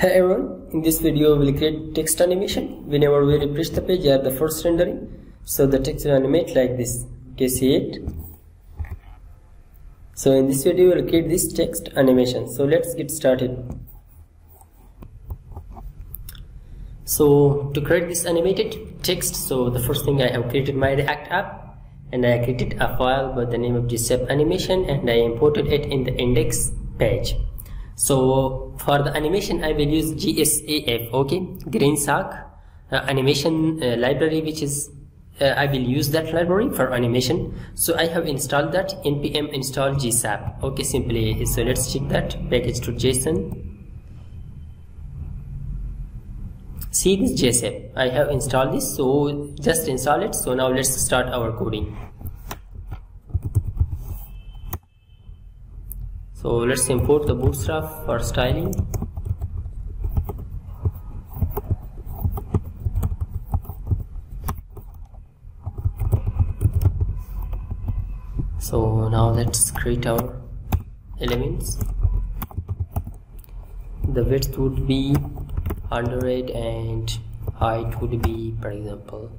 Hey everyone, in this video we will create text animation. Whenever we refresh the page at the first rendering, so the text will animate like this. Okay, see it? So in this video we will create this text animation. So let's get started. So to create this animated text, so the first thing I have created my React app and I created a file by the name of GSAP animation and I imported it in the index page so for the animation i will use gsap okay? GreenSock uh, animation uh, library which is uh, i will use that library for animation. So i have installed that npm install gsap okay? Simply so let's check that package to json see this gsap i have installed this so just install it. So now let's start our coding so let's import the bootstrap for styling. So now let's create our elements. The width would be 100 and height would be for example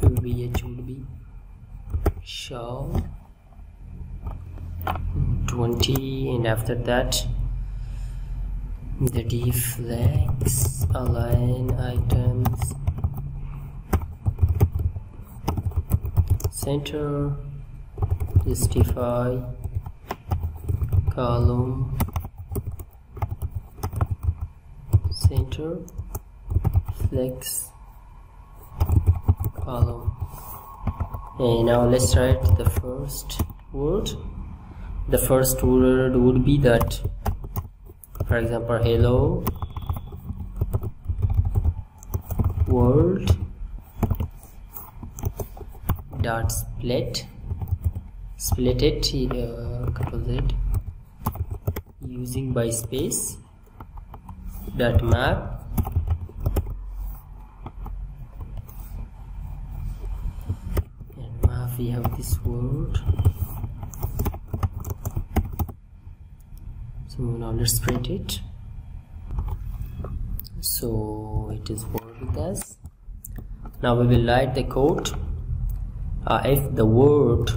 vh would be show 20 and after that the d-flex align items. Center justify column. Center flex column. And now let's write the first word the first word would be that for example hello world dot split split it uh, composite using by space dot map and map we have this word so now let's print it. So it is work with us. Now we will write the code. Uh, if the word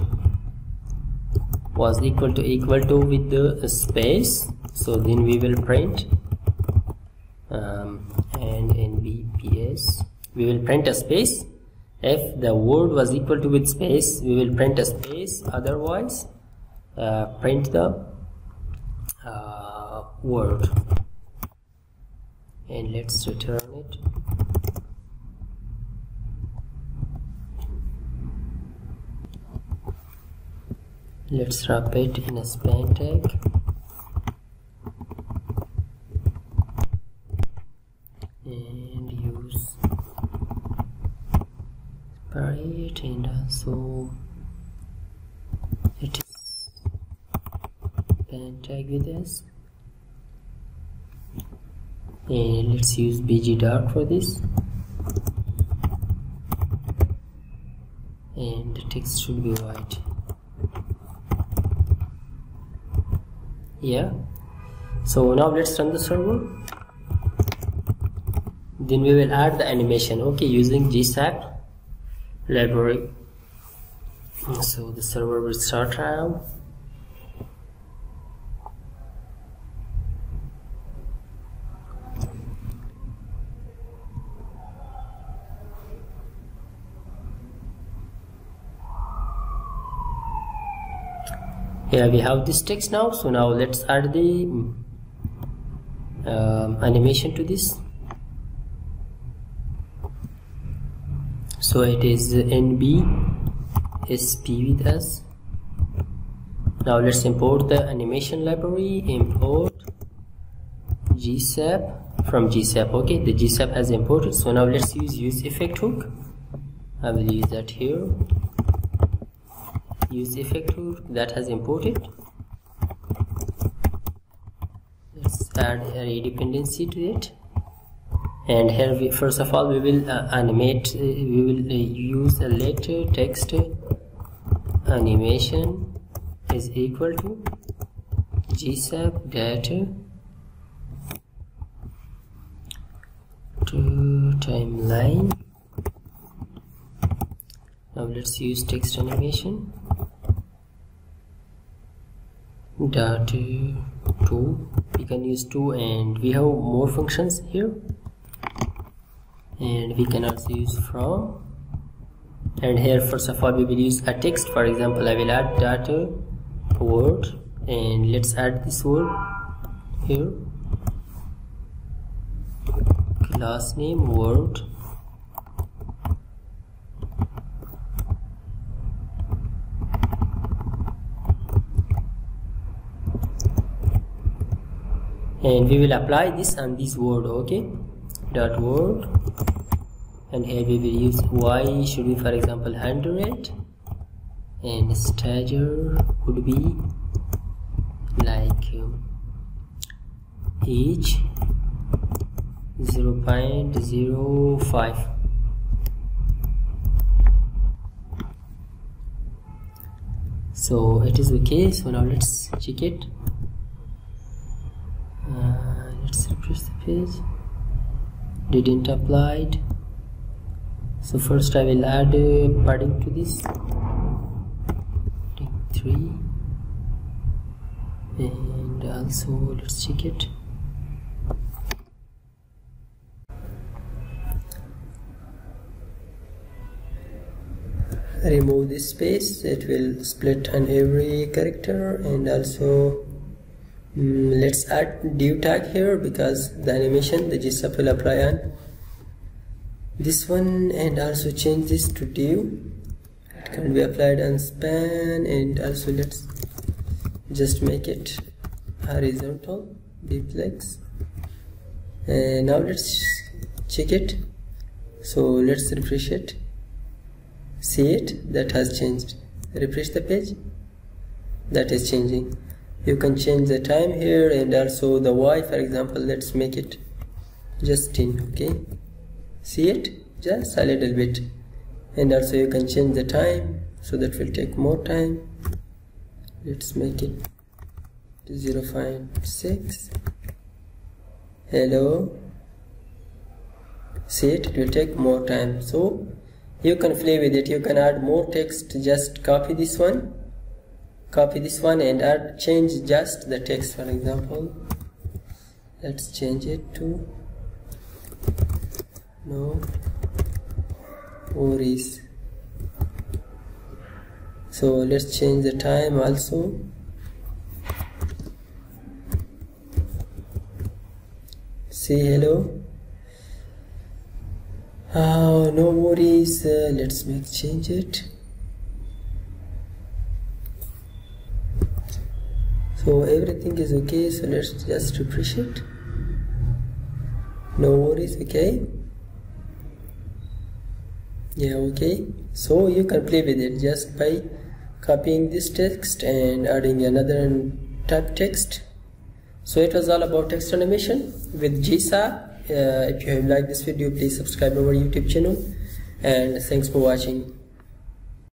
was equal to equal to with the space so then we will print um, and in bps we will print a space. If the word was equal to with space we will print a space. Otherwise uh, print the word and let's return it. Let's wrap it in a span tag. And use sprite and also it is span tag with us and let's use bg dark for this. And the text should be white. Yeah. So now let's run the server. Then we will add the animation. Okay using gsap library. So the server will start now here we have this text now. So now let's add the um, animation to this. So it is nb sp with us. Now let's import the animation library. Import gsap from gsap okay the gsap has imported. So now let's use use effect hook. I will use that here use effect tool that has imported. Let's add a dependency to it. And here we, first of all we will uh, animate uh, we will uh, use a letter text animation is equal to GSAP data to timeline. Now let's use text animation dot two we can use two and we have more functions here. And we can also use from. And here first of all we will use a text. For example I will add data word and let's add this word here. Class name word and we will apply this on this word okay? Dot word. And here we will use y should be for example 100 and stagger would be like um, age 0 0.05 so it is okay so now let's check it let's refresh the page. Didn't applied. So first I will add uh, padding to this. 3 and also let's check it. Remove this space. It will split on every character and also Mm, let's add div tag here because the animation the GSAP will apply on this one and also change this to div it can be applied on span and also let's just make it horizontal d-flex. And now let's check it. So let's refresh it. See it? That has changed. Refresh the page. That is changing you can change the time here and also the y for example let's make it just 10 okay? See it? Just a little bit. And also you can change the time so that will take more time. Let's make it 0 0.6 hello? See it? It will take more time. So you can play with it. You can add more text. Just copy this one copy this one and add change just the text for example. Let's change it to no worries. So let's change the time also. Say hello. Oh no worries. Uh, let's make change it so everything is okay so let's just refresh it. No worries okay? Yeah okay. So you can play with it just by copying this text and adding another type text. So it was all about text animation with GSAP uh, if you have liked this video please subscribe our youtube channel. And thanks for watching